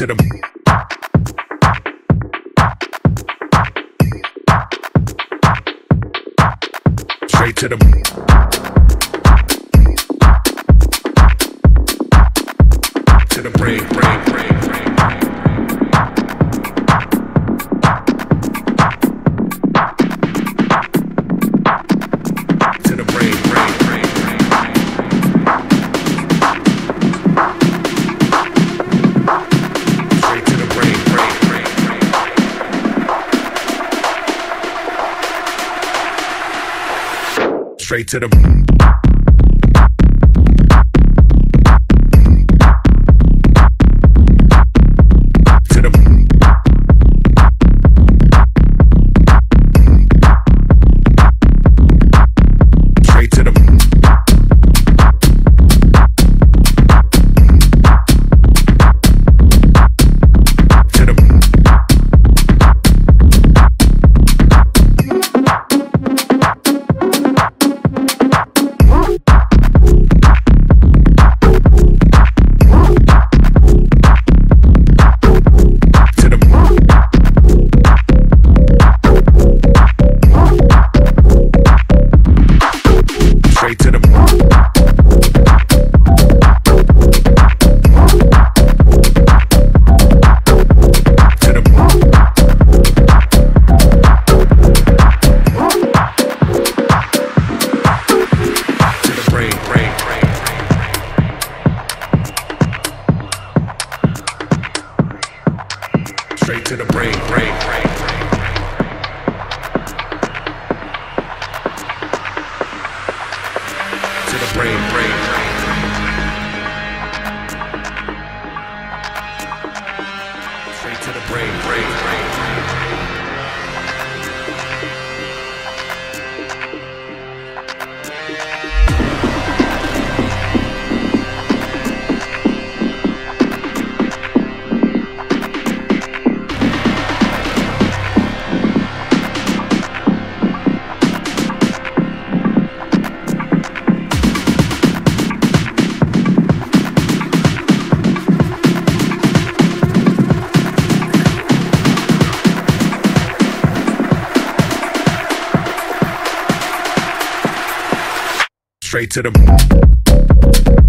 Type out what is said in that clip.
to the straight to the Straight to the straight to the. Straight to the brain, brain, brain, brain. The brain, brain, brain. Straight to the brain, brain. Straight to the